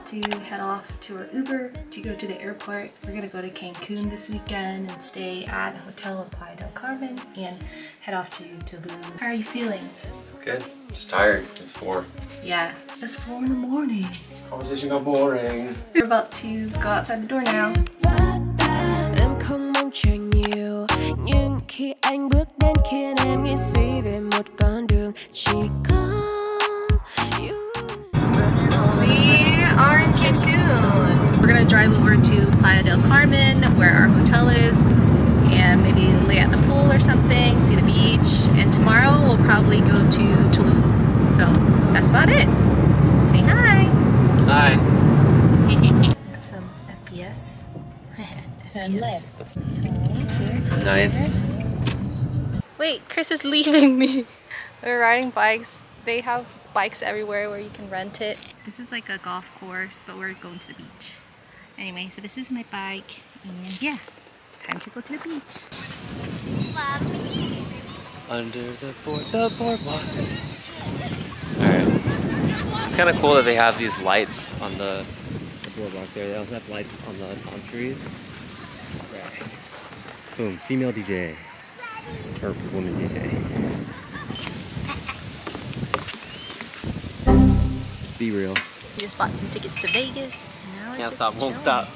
about to head off to our Uber to go to the airport. We're gonna go to Cancun this weekend and stay at a hotel Playa del Carmen and head off to Tulum. How are you feeling? Good. Just tired. It's four. Yeah, it's four in the morning. Conversation got boring. We're about to go outside the door now. Em không mong chờ nhiều Nhưng khi anh bước đến khiến em nghĩ suy về một con đường Chỉ có Cancun. We're gonna drive over to Playa del Carmen, where our hotel is, and maybe lay at the pool or something, see the beach. And tomorrow we'll probably go to Tulum. So that's about it. Say hi. Hi. Got some FPS. Turn left. Nice. Wait, Chris is leaving me. We're riding bikes. They have bikes everywhere where you can rent it. This is like a golf course, but we're going to the beach. Anyway, so this is my bike, and yeah, time to go to the beach. Under the board, the boardwalk. Alright. It's kind of cool that they have these lights on the, the boardwalk there. They also have lights on the palm trees. Right. Boom, female DJ. Or woman DJ. Be real. We just bought some tickets to Vegas. Now Can't just stop, won't stop.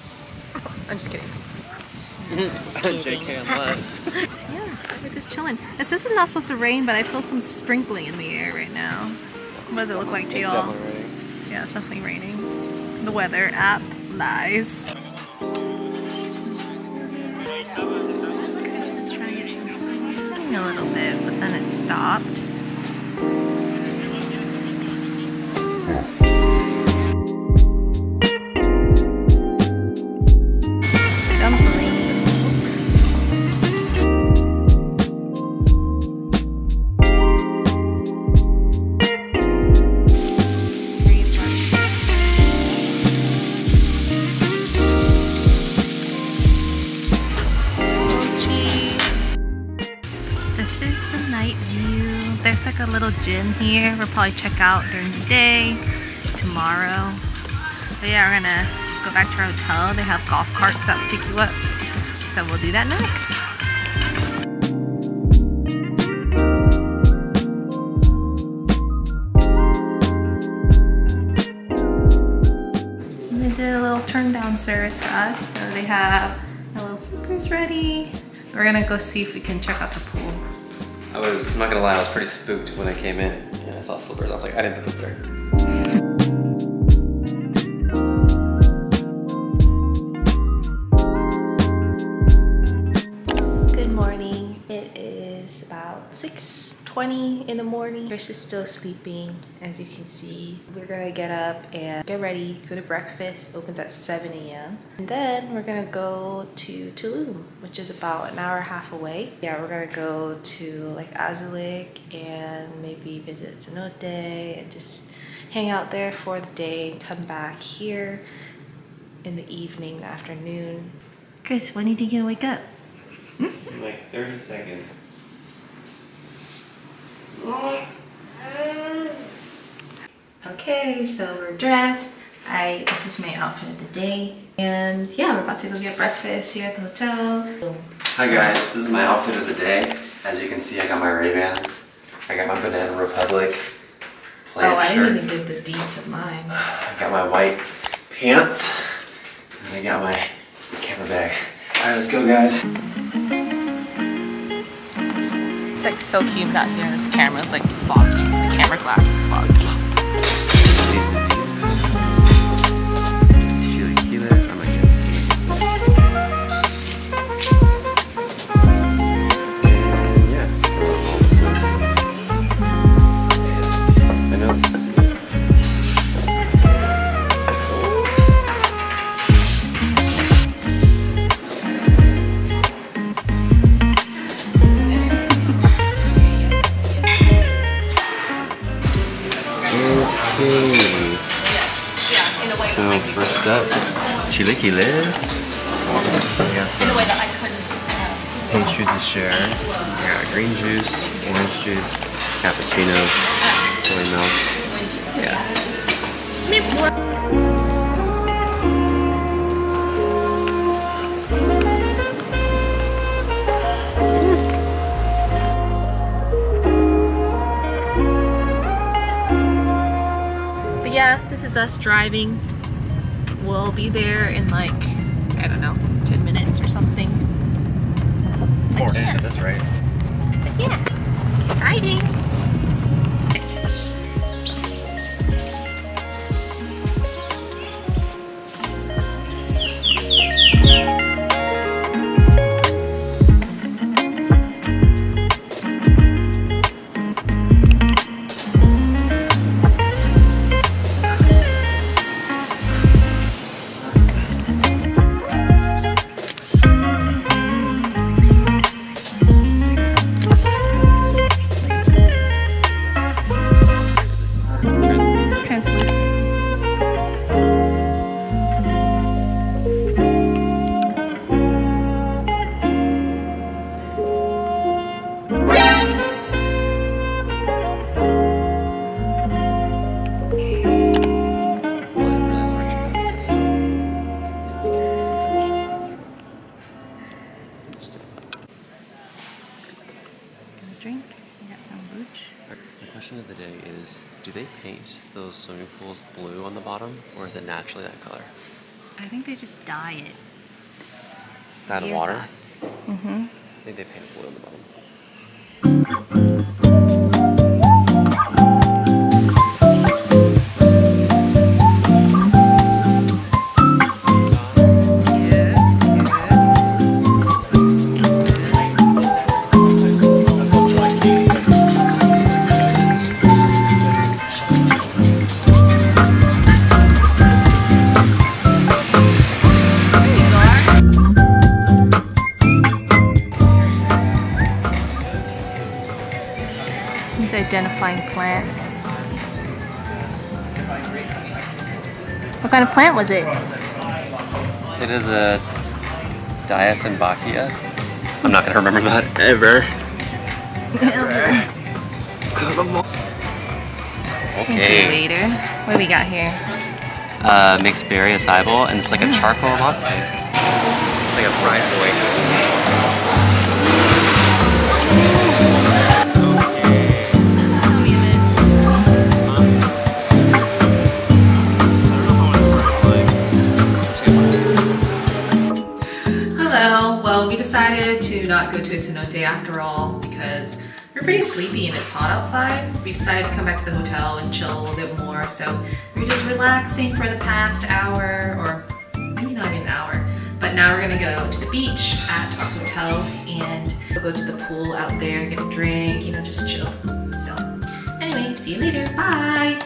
I'm just kidding. JK unless. yeah, we're just chilling. It says it's not supposed to rain, but I feel some sprinkling in the air right now. What does it look like to y'all? Yeah, it's definitely raining. The weather app lies. Chris is trying to get some food. A little bit, but then it stopped. Little gym here. We'll probably check out during the day tomorrow. But yeah, we're gonna go back to our hotel. They have golf carts that pick you up. So we'll do that next. They did a little turn down service for us. So they have our little slippers ready. We're gonna go see if we can check out the pool. I was, I'm not gonna lie, I was pretty spooked when I came in and I saw slippers. I was like, I didn't put those there. 6.20 in the morning. Chris is still sleeping, as you can see. We're gonna get up and get ready, go to breakfast. Opens at 7 a.m. And then we're gonna go to Tulum, which is about an hour and a half away. Yeah, we're gonna go to like Azulik and maybe visit Cenote and just hang out there for the day and come back here in the evening, afternoon. Chris, when are you gonna wake up? In like 30 seconds. Okay, so we're dressed. I this is my outfit of the day. And yeah, we're about to go get breakfast here at the hotel. Hi guys, this is my outfit of the day. As you can see, I got my Ray-Bans. I got my Banana Republic plaid Oh, I shirt. didn't even give the deeds of mine. I got my white pants. And I got my camera bag. Alright, let's go guys. It's like so humid out here. This camera is like foggy. The camera glass is foggy. Chilaquiles. We got some pastries to share. We got green juice, orange juice, cappuccinos, soy milk. Yeah. But yeah, this is us driving. We'll be there in like, I don't know, 10 minutes or something. Four days of this, rate. But yeah, exciting. Blue on the bottom, or is it naturally that color? I think they just dye it. That Weird water? Mm-hmm. I think they paint it blue on the bottom. Identifying plants. What kind of plant was it? It is a Dieffenbachia. I'm not gonna remember that ever. Okay. Incubator. What do we got here? Uh, mixed berry acai and it's like a charcoal latte. It's like a fried boy. To not go to a cenote after all because we're pretty sleepy and it's hot outside. We decided to come back to the hotel and chill a little bit more. So we're just relaxing for the past hour or maybe not even an hour. But now we're gonna go to the beach at our hotel and go to the pool out there, get a drink, you know, just chill. So anyway, see you later. Bye.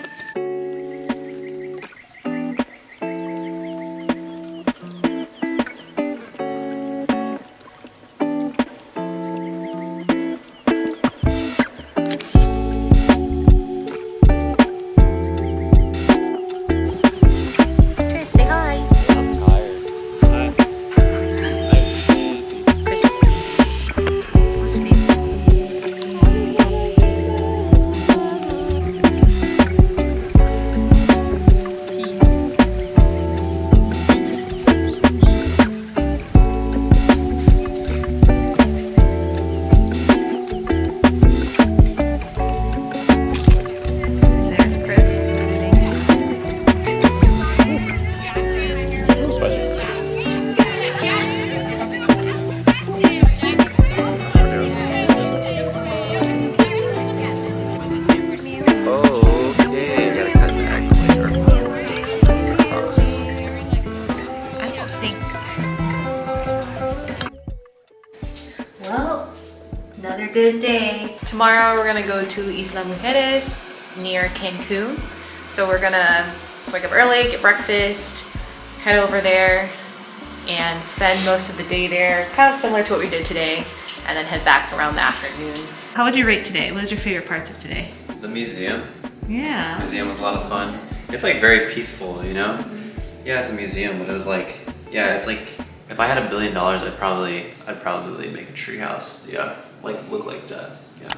Another good day. Tomorrow we're gonna go to Isla Mujeres near Cancun. So we're gonna wake up early, get breakfast, head over there, and spend most of the day there, kind of similar to what we did today, and then head back around the afternoon. How would you rate today? What was your favorite parts of today? The museum. Yeah. The museum was a lot of fun. It's like very peaceful, you know? Mm-hmm. Yeah, it's a museum, but it was like, yeah, it's like if I had a billion dollars, I'd probably, I'd probably make a treehouse. Yeah, like look like that. Yeah.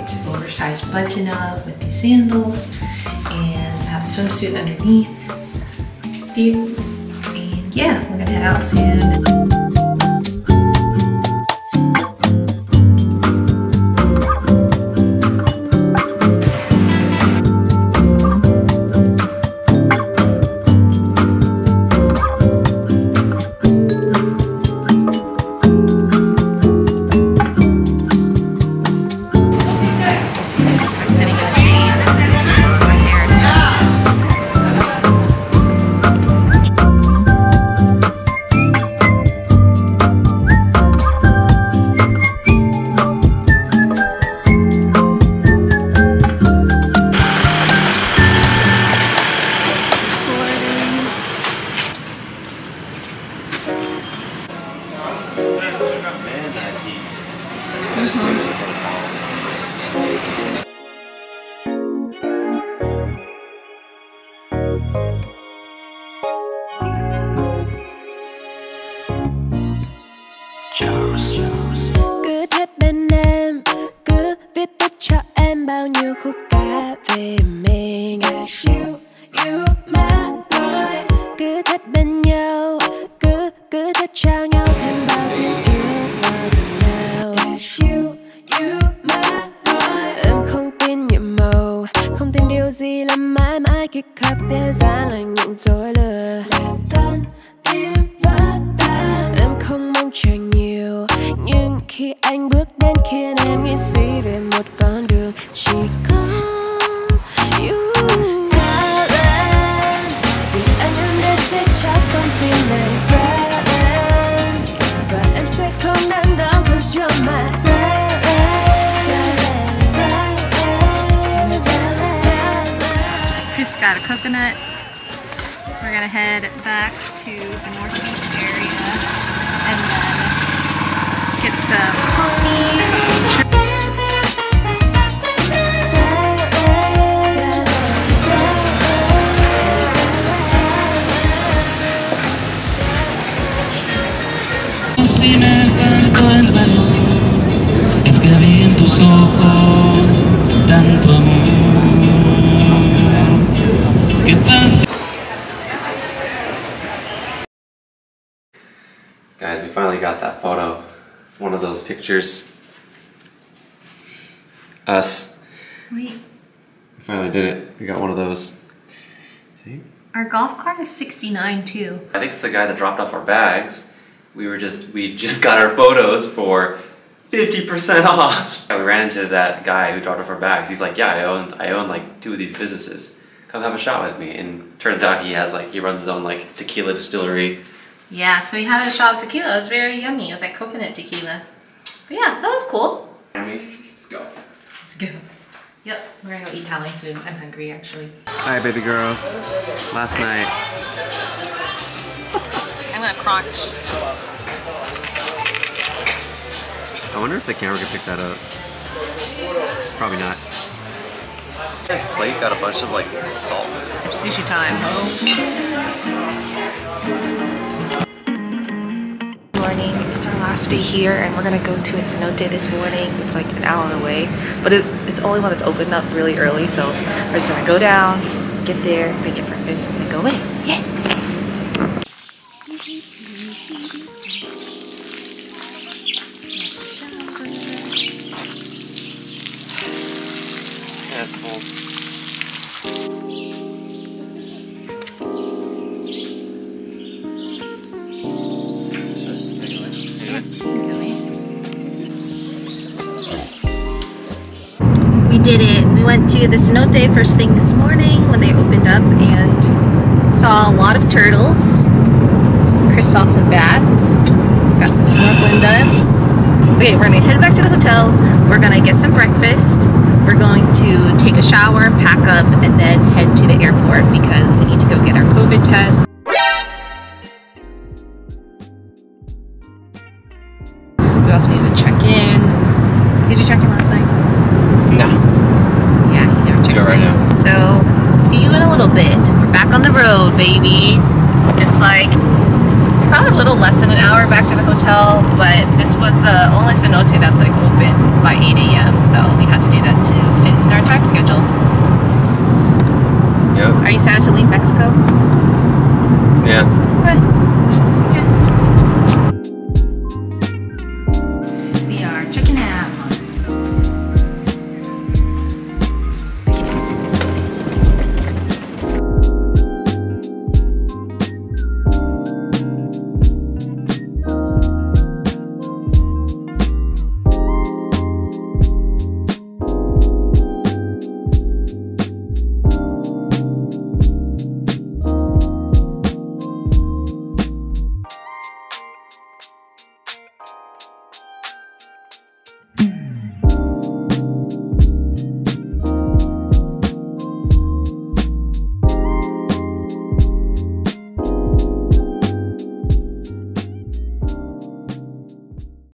White oversized button up with these sandals and I have a swimsuit underneath. And yeah, we're gonna head out soon. Bao nhiêu khúc ca về mình. You, you my khi anh bước đến khiến em nghĩ suy về một con đường chỉ có you cause you're talent. Got a coconut. We're gonna head back to the North Beach area and then get some coffee. Pictures. Us. Wait, We finally did it. We got one of those. See? our golf cart is 69 too. I think it's the guy that dropped off our bags. We were just we just got our photos for 50% off. Yeah, we ran into that guy who dropped off our bags. He's like, "Yeah, I own I own like two of these businesses. Come have a shot with me." And turns out he has like he runs his own like tequila distillery. Yeah, so we had a shot of tequila. It was very yummy. It was like coconut tequila. But yeah, that was cool. I mean, let's go. Let's go. Yep, we're gonna go eat Thai food. I'm hungry actually. Hi, baby girl. Last night. I'm gonna crunch. I wonder if the camera can pick that up. Probably not. This plate got a bunch of like salt. It's sushi time. Morning. It's our last day here, and we're gonna go to a cenote this morning. It's like an hour away, but it, it's the only one that's opened up really early. So we're just gonna go down, get there, then get breakfast, and go away. Yeah. We went to the cenote first thing this morning when they opened up and saw a lot of turtles. Chris saw some bats. Got some snorkeling done. Okay, we're gonna head back to the hotel. We're gonna get some breakfast. We're going to take a shower, pack up, and then head to the airport because we need to go get our COVID test. Road, baby. It's like probably a little less than an hour back to the hotel, but this was the only cenote that's like open by 8 a.m. So we had to do that to fit in our time schedule. Yep. Are you sad to leave Mexico? Yeah. Eh,